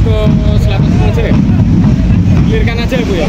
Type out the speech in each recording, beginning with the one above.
ke selatan Sumulce. Hilirkan aja ya Bu ya.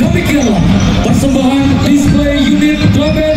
Demikianlah persembahan display unit Global.